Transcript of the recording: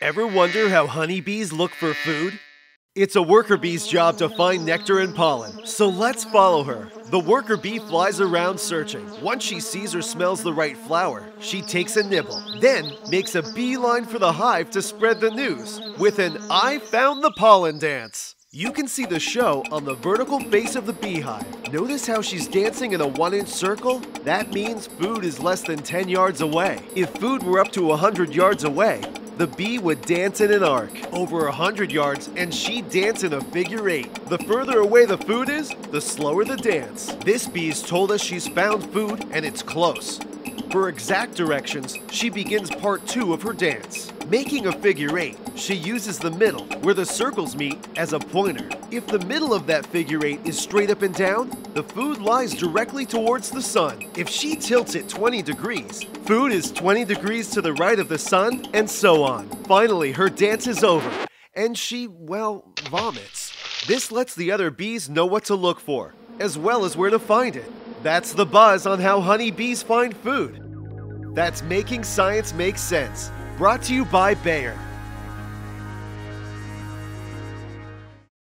Ever wonder how honeybees look for food? It's a worker bee's job to find nectar and pollen, so let's follow her. The worker bee flies around searching. Once she sees or smells the right flower, she takes a nibble, then makes a beeline for the hive to spread the news with an I found the pollen dance. You can see the show on the vertical face of the beehive. Notice how she's dancing in a one inch circle? That means food is less than 10 yards away. If food were up to 100 yards away, the bee would dance in an arc over 100 yards and she'd dance in a figure eight. The further away the food is, the slower the dance. This bee's told us she's found food and it's close. For exact directions, she begins part two of her dance. Making a figure eight, she uses the middle, where the circles meet, as a pointer. If the middle of that figure eight is straight up and down, the food lies directly towards the sun. If she tilts it 20 degrees, food is 20 degrees to the right of the sun, and so on. Finally, her dance is over, and she, well, vomits. This lets the other bees know what to look for, as well as where to find it. That's the buzz on how honeybees find food. That's Making Science Make Sense, brought to you by Bayer.